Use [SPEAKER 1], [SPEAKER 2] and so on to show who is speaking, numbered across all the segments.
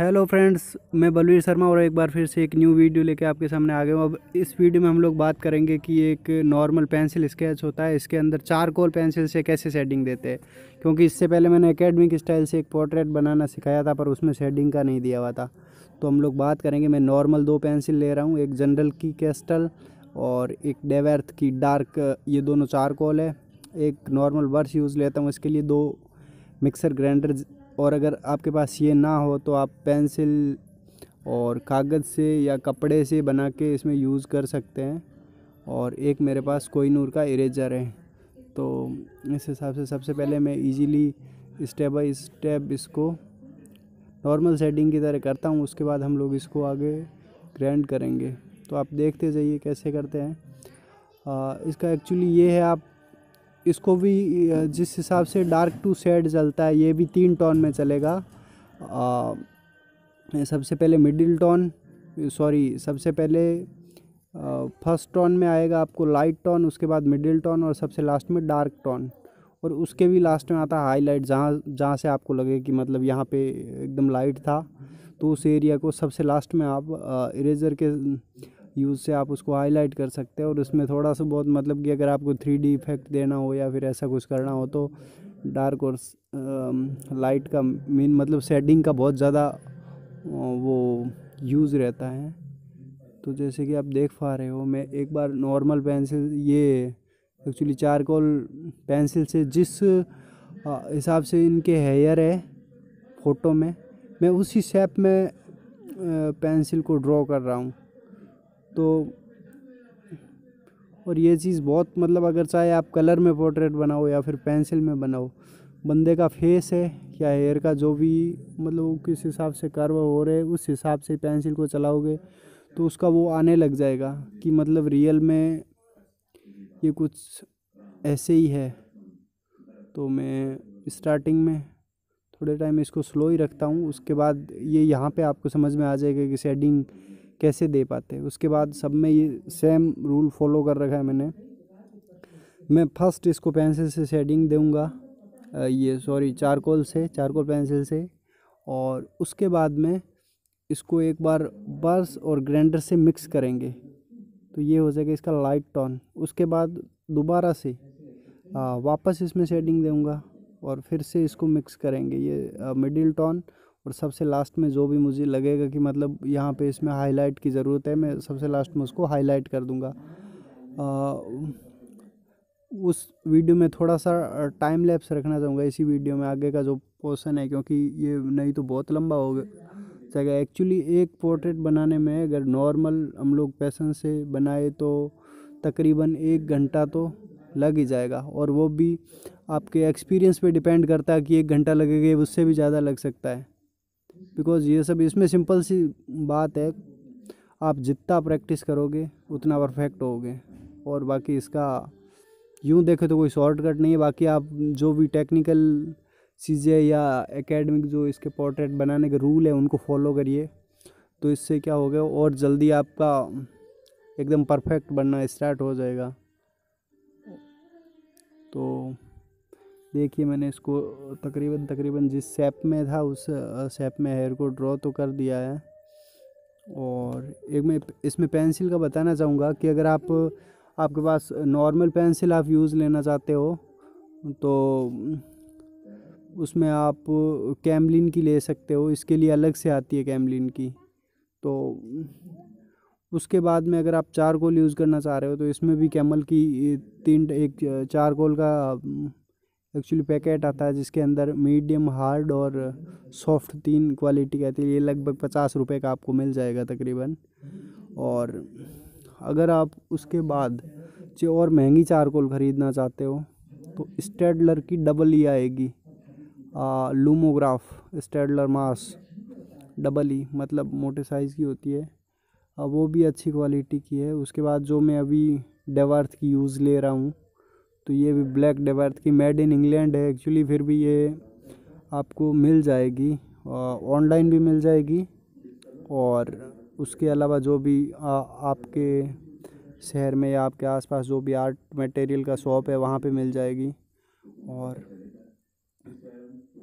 [SPEAKER 1] Hello friends मैं बलवीर शर्मा और एक बार फिर से एक न्यू वीडियो लेके आपके सामने आ गया हूँ। अब इस वीडियो में हम लोग बात करेंगे कि एक नॉर्मल पेंसिल स्केच होता है। इसके अंदर चार कोल पेंसिल से कैसे शेडिंग देते हैं? क्योंकि इससे पहले मैंने एकेडमिक स्टाइल से एक पोर्ट्रेट बनाना सिखाया था, पर उसमें शेडिंग का नहीं दिया हुआ था। तो हम लोग बात करेंगे, मैं नॉर्मल दो पेंसिल ले रहा हूँ, एक जनरल की कैस्टल और एक डेवर्थ की डार्क ये दोनों चार है। एक नॉर्मल वर्ष यूज़ लेता हूँ, इसके लिए दो मिक्सर ग्राइंडर और अगर आपके पास ये ना हो तो आप पेंसिल और कागज़ से या कपड़े से बना के इसमें यूज़ कर सकते हैं। और एक मेरे पास कोई नूर का इरेजर है। तो इस हिसाब से सबसे पहले मैं इजीली स्टेप बाय स्टेप इसको नॉर्मल सेटिंग की तरह करता हूँ। उसके बाद हम लोग इसको आगे ग्रैंड करेंगे। तो आप देखते जाइए कैसे करते हैं। आ, इसका एक्चुअली ये है आप इसको भी जिस हिसाब से डार्क टू शेड चलता है ये भी तीन टोन में चलेगा। आ, सबसे पहले मिडिल टोन सॉरी सबसे पहले फ़र्स्ट टोन में आएगा आपको लाइट टोन उसके बाद मिडिल टोन और सबसे लास्ट में डार्क टोन और उसके भी लास्ट में आता है हाईलाइट जहाँ जहाँ से आपको लगे कि मतलब यहाँ पे एकदम लाइट था। तो उस एरिया को सबसे लास्ट में आप इरेजर के यूज़ से आप उसको हाईलाइट कर सकते हैं और उसमें थोड़ा सा बहुत मतलब कि अगर आपको थ्री डी इफ़ेक्ट देना हो या फिर ऐसा कुछ करना हो तो डार्क और लाइट का मेन मतलब सेटिंग का बहुत ज़्यादा वो यूज़ रहता है। तो जैसे कि आप देख पा रहे हो, मैं एक बार नॉर्मल पेंसिल ये एक्चुअली चारकोल पेंसिल से जिस हिसाब से इनके हेयर है फ़ोटो में, मैं उसी शेप में पेंसिल को ड्रॉ कर रहा हूँ। तो और ये चीज़ बहुत मतलब अगर चाहे आप कलर में पोर्ट्रेट बनाओ या फिर पेंसिल में बनाओ, बंदे का फेस है या हेयर का जो भी मतलब किस हिसाब से कर्व हो रहे उस हिसाब से पेंसिल को चलाओगे तो उसका वो आने लग जाएगा कि मतलब रियल में ये कुछ ऐसे ही है। तो मैं स्टार्टिंग में थोड़े टाइम इसको स्लो ही रखता हूँ, उसके बाद ये यहाँ पे आपको समझ में आ जाएगा कि शेडिंग कैसे दे पाते उसके बाद सब में ये सेम रूल फॉलो कर रखा है मैंने। मैं फ़र्स्ट इसको पेंसिल से शेडिंग दूँगा। ये सॉरी चारकोल से चारकोल पेंसिल से। और उसके बाद में इसको एक बार बर्स और ग्राइंडर से मिक्स करेंगे। तो ये हो जाएगा इसका लाइट टोन उसके बाद दोबारा से आ, वापस इसमें शेडिंग दूँगा और फिर से इसको मिक्स करेंगे। ये मिडिल टोन और सबसे लास्ट में जो भी मुझे लगेगा कि मतलब यहाँ पे इसमें हाईलाइट की ज़रूरत है, मैं सबसे लास्ट में उसको हाईलाइट कर दूँगा। उस वीडियो में थोड़ा सा टाइम लैप्स रखना चाहूँगा इसी वीडियो में आगे का जो पोर्सन है, क्योंकि ये नहीं तो बहुत लंबा हो जाएगा। एक्चुअली एक पोर्ट्रेट बनाने में अगर नॉर्मल हम लोग पैसन से बनाए तो तकरीबन एक घंटा तो लग ही जाएगा। और वो भी आपके एक्सपीरियंस पे डिपेंड करता है कि एक घंटा लगेगा, उससे भी ज़्यादा लग सकता है। बिकॉज़ ये सब इसमें सिंपल सी बात है, आप जितना प्रैक्टिस करोगे, उतना परफेक्ट होगे। और बाकी इसका, यूँ देखें तो कोई शॉर्टकट नहीं है। बाकी आप जो भी टेक्निकल चीज़ें या एकेडमिक जो इसके पोर्ट्रेट बनाने के रूल है, उनको फॉलो करिए। तो इससे क्या हो गया, और जल्दी आपका एकदम परफेक्ट बनना स्टार्ट हो जाएगा। तो देखिए मैंने इसको तकरीबन तकरीबन जिस शेप में था, उस शेप में हेयर को ड्रॉ तो कर दिया है। और एक मैं इसमें पेंसिल का बताना चाहूँगा कि अगर आप, आपके पास नॉर्मल पेंसिल आप यूज़ लेना चाहते हो तो उसमें आप कैमलिन की ले सकते हो। इसके लिए अलग से आती है कैमलिन की। तो उसके बाद में अगर आप चारकोल यूज़ करना चाह रहे हो तो इसमें भी कैमल की तीन, एक चारकोल का एक्चुअली पैकेट आता है जिसके अंदर मीडियम हार्ड और सॉफ्ट तीन क्वालिटी आती है। ये लगभग पचास रुपये का आपको मिल जाएगा तकरीबन। और अगर आप उसके बाद जो और महँगी चारकोल ख़रीदना चाहते हो तो स्टेडलर की डबल ई आएगी। लूमोग्राफ स्टेडलर मास डबल ई मतलब मोटे साइज़ की होती है। आ, वो भी अच्छी क्वालिटी की है। उसके बाद जो मैं अभी डेवर्थ की यूज़ ले रहा हूँ तो ये भी ब्लैक डेवर्थ की मेड इन इंग्लैंड है। एक्चुअली फिर भी ये आपको मिल जाएगी ऑनलाइन भी मिल जाएगी और उसके अलावा जो भी आ, आपके शहर में या आपके आसपास जो भी आर्ट मटेरियल का शॉप है वहाँ पे मिल जाएगी। और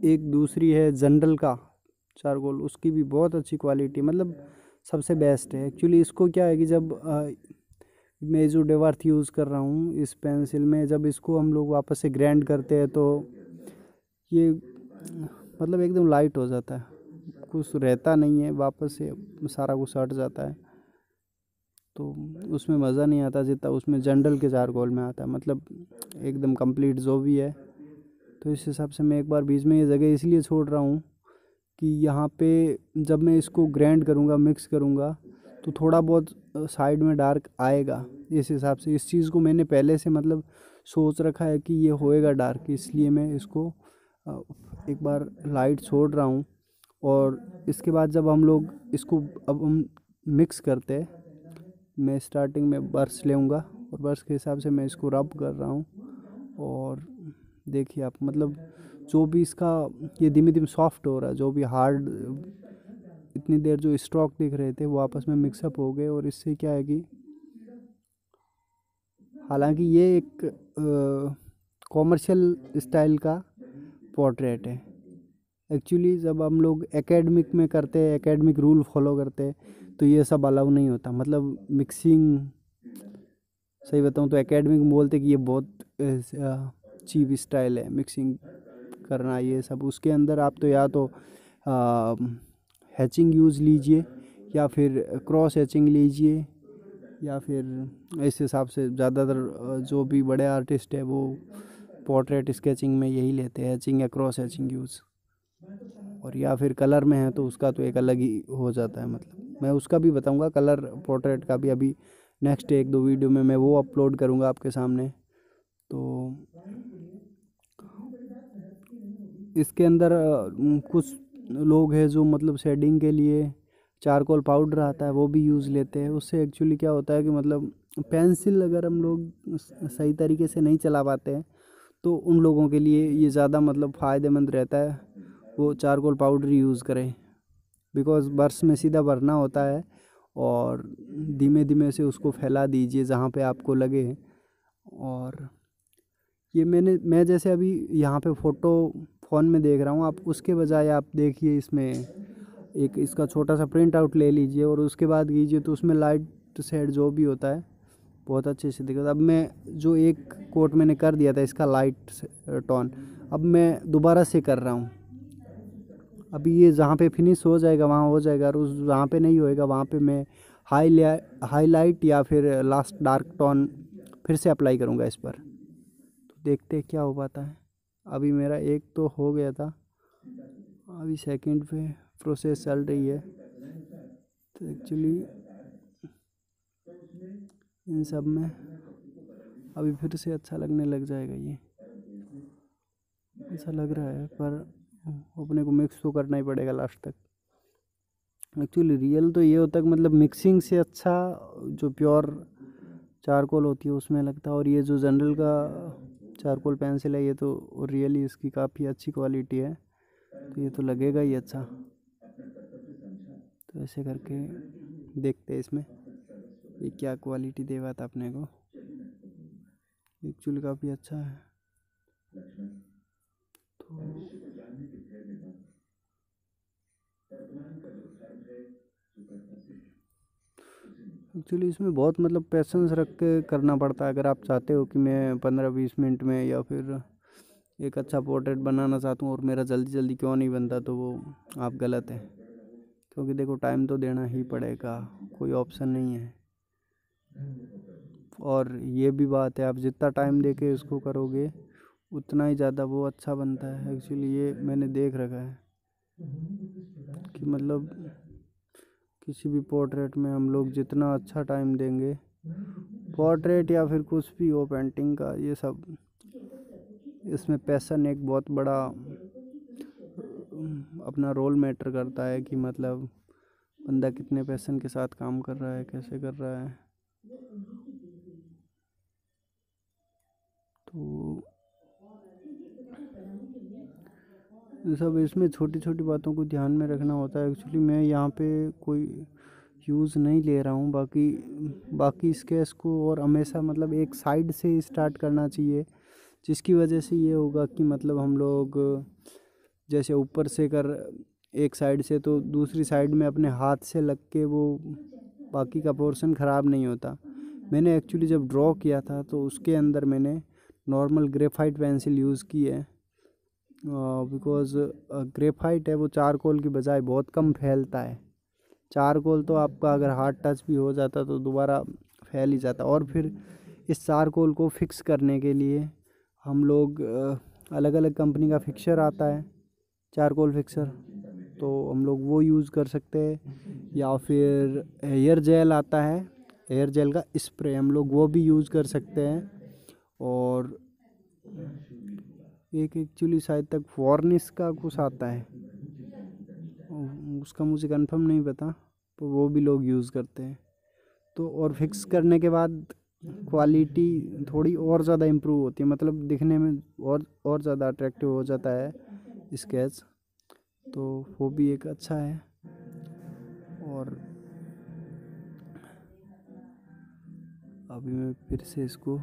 [SPEAKER 1] एक दूसरी है जनरल का चारकोल उसकी भी बहुत अच्छी क्वालिटी मतलब सबसे बेस्ट है। एक्चुअली इसको क्या है कि जब मैं जो डेवर्थ यूज़ कर रहा हूँ, इस पेंसिल में जब इसको हम लोग वापस से ग्रैंड करते हैं तो ये मतलब एकदम लाइट हो जाता है। कुछ रहता नहीं है, वापस से सारा कुछ हट जाता है। तो उसमें मज़ा नहीं आता जितना उसमें जनरल के चारकोल में आता है मतलब एकदम कंप्लीट जो भी है। तो इस हिसाब से मैं एक बार बीच में ये जगह इसलिए छोड़ रहा हूँ कि यहाँ पे जब मैं इसको ग्रैंड करूँगा, मिक्स करूँगा तो थोड़ा बहुत साइड में डार्क आएगा। इस हिसाब से, इस चीज़ को मैंने पहले से मतलब सोच रखा है कि ये होएगा डार्क, इसलिए मैं इसको एक बार लाइट छोड़ रहा हूँ। और इसके बाद जब हम लोग इसको, अब हम मिक्स करते हैं, मैं स्टार्टिंग में बर्स लेऊँगा और बर्स के हिसाब से मैं इसको रब कर रहा हूँ। और देखिए आप मतलब जो भी इसका, ये धीमे धीमे सॉफ्ट हो रहा है, जो भी हार्ड इतनी देर जो स्ट्रोक दिख रहे थे, वो आपस में मिक्सअप हो गए और इससे क्या है कि हालाँकि ये एक कॉमर्शियल स्टाइल का पोर्ट्रेट है। एक्चुअली जब हम लोग एकेडमिक में करते हैं एकेडमिक रूल फॉलो करते हैं तो ये सब अलाउ नहीं होता। मतलब मिक्सिंग सही बताऊँ तो एकेडमिक में बोलते कि ये बहुत चीप स्टाइल है। मिक्सिंग करना, ये सब। उसके अंदर आप तो या तो हैचिंग यूज़ लीजिए या फिर क्रॉस हैचिंग लीजिए या फिर इस हिसाब से ज़्यादातर जो भी बड़े आर्टिस्ट है वो पोर्ट्रेट स्केचिंग में यही लेते हैं, हैचिंग या क्रॉस हैचिंग यूज़। और या फिर कलर में है तो उसका तो एक अलग ही हो जाता है मतलब। मैं उसका भी बताऊँगा, कलर पोर्ट्रेट का भी अभी नेक्स्ट एक दो वीडियो में मैं वो अपलोड करूँगा आपके सामने। तो इसके अंदर कुछ लोग हैं जो मतलब शेडिंग के लिए चारकोल पाउडर आता है, वो भी यूज़ लेते हैं। उससे एक्चुअली क्या होता है कि मतलब पेंसिल अगर हम लोग सही तरीके से नहीं चला पाते हैं तो उन लोगों के लिए ये ज़्यादा मतलब फ़ायदेमंद रहता है, वो चारकोल पाउडर यूज़ करें। बिकॉज़ बर्स में सीधा भरना होता है और धीमे धीमे से उसको फैला दीजिए जहाँ पे आपको लगे। और ये मैंने, मैं जैसे अभी यहाँ पे फ़ोटो फ़ोन में देख रहा हूँ, आप उसके बजाय आप देखिए इसमें एक इसका छोटा सा प्रिंट आउट ले लीजिए और उसके बाद कीजिए तो उसमें लाइट सेट जो भी होता है, बहुत अच्छे से दिखता अब मैं जो एक कोट मैंने कर दिया था इसका लाइट टोन अब मैं दोबारा से कर रहा हूँ। अभी ये जहाँ पे फिनिश हो जाएगा, वहाँ हो जाएगा और उस जहाँ पे नहीं होएगा, वहाँ पे मैं हाई हाईलाइट या फिर लास्ट डार्क टोन फिर से अप्लाई करूँगा इस पर। तो देखते क्या हो पाता है। अभी मेरा एक तो हो गया था। अभी सेकंड पे प्रोसेस चल रही है। तो एक्चुअली इन सब में अभी फिर से अच्छा लगने लग जाएगा ये। ऐसा लग रहा है, पर अपने को मिक्स तो करना ही पड़ेगा लास्ट तक। एक्चुअली रियल तो ये होता है मतलब मिक्सिंग से अच्छा जो प्योर चारकोल होती है, उसमें लगता है। और ये जो जनरल का चारकोल पेंसिल है ये तो रियली इसकी काफ़ी अच्छी क्वालिटी है। तो ये तो लगेगा ही अच्छा। तो ऐसे करके देखते हैं इसमें ये क्या क्वालिटी देगा था अपने को। एक्चुअली काफ़ी अच्छा है। तो एक्चुअली इसमें बहुत मतलब पेशेंस रख के करना पड़ता है। अगर आप चाहते हो कि मैं पंद्रह बीस मिनट में या फिर एक अच्छा पोर्ट्रेट बनाना चाहता हूँ और मेरा जल्दी जल्दी क्यों नहीं बनता तो वो आप गलत हैं। क्योंकि देखो टाइम तो देना ही पड़ेगा, कोई ऑप्शन नहीं है। और ये भी बात है, आप जितना टाइम दे के इसको करोगे, उतना ही ज़्यादा वो अच्छा बनता है। एक्चुअली ये मैंने देख रखा है कि मतलब किसी भी पोर्ट्रेट में हम लोग जितना अच्छा टाइम देंगे पोर्ट्रेट या फिर कुछ भी हो पेंटिंग का, ये सब, इसमें पैसन एक बहुत बड़ा, अपना रोल मैटर करता है कि मतलब बंदा कितने पैसन के साथ काम कर रहा है, कैसे कर रहा है। सब इसमें छोटी छोटी बातों को ध्यान में रखना होता है। एक्चुअली मैं यहाँ पे कोई यूज़ नहीं ले रहा हूँ। बाकी बाकी स्केच को और हमेशा मतलब एक साइड से स्टार्ट करना चाहिए, जिसकी वजह से ये होगा कि मतलब हम लोग जैसे ऊपर से कर एक साइड से तो दूसरी साइड में अपने हाथ से लग के वो बाकी का पोर्शन ख़राब नहीं होता। मैंने एक्चुअली जब ड्रॉ किया था तो उसके अंदर मैंने नॉर्मल ग्रेफाइट पेंसिल यूज़ की है। बिकॉज़ ग्रेफाइट है, वो चारकोल की बजाय बहुत कम फैलता है। चारकोल तो आपका अगर हार्ड टच भी हो जाता तो दोबारा फैल ही जाता। और फिर इस चारकोल को फिक्स करने के लिए हम लोग अलग अलग कंपनी का फिक्सर आता है चारकोल फिक्सर तो हम लोग वो यूज़ कर सकते हैं, या फिर हेयर जेल आता है हेयर जेल का स्प्रे हम लोग वो भी यूज़ कर सकते हैं। और एक एक्चुअली शायद तक फॉर्निस का कुछ आता है। उसका मुझे कंफर्म नहीं पता तो वो भी लोग यूज़ करते हैं। तो और फिक्स करने के बाद क्वालिटी थोड़ी और ज़्यादा इम्प्रूव होती है। मतलब दिखने में और और ज़्यादा अट्रैक्टिव हो जाता है स्केच तो वो भी एक अच्छा है। और अभी मैं फिर से इसको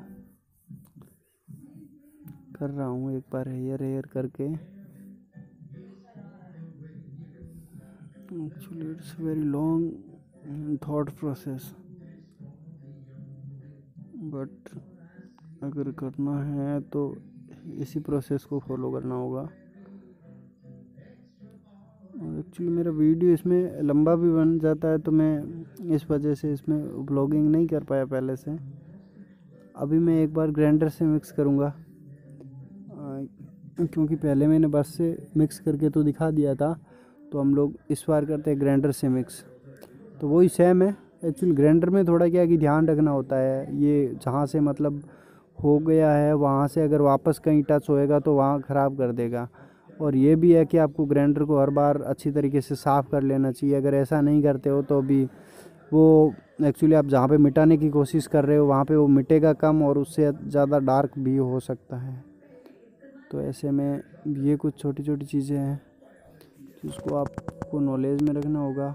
[SPEAKER 1] कर रहा हूँ एक बार हेयर हेयर करके। Actually it's very long thought process but अगर करना है तो इसी प्रोसेस को फॉलो करना होगा। और एक्चुअली मेरा वीडियो इसमें लंबा भी बन जाता है तो मैं इस वजह से इसमें ब्लॉगिंग नहीं कर पाया पहले से। अभी मैं एक बार ग्राइंडर से मिक्स करूँगा। क्योंकि पहले मैंने बस से मिक्स करके तो दिखा दिया था तो हम लोग इस बार करते हैं ग्राइंडर से मिक्स तो वही सेम है एक्चुअली ग्राइंडर में थोड़ा क्या कि ध्यान रखना होता है। ये जहाँ से मतलब हो गया है, वहाँ से अगर वापस कहीं टच होएगा तो वहाँ ख़राब कर देगा। और ये भी है कि आपको ग्राइंडर को हर बार अच्छी तरीके से साफ़ कर लेना चाहिए। अगर ऐसा नहीं करते हो तो भी वो एक्चुअली आप जहाँ पे मिटाने की कोशिश कर रहे हो, वहाँ पे वो मिटेगा कम और उससे ज़्यादा डार्क भी हो सकता है। तो ऐसे में ये कुछ छोटी छोटी चीज़ें हैं जिसको आपको नॉलेज में रखना होगा।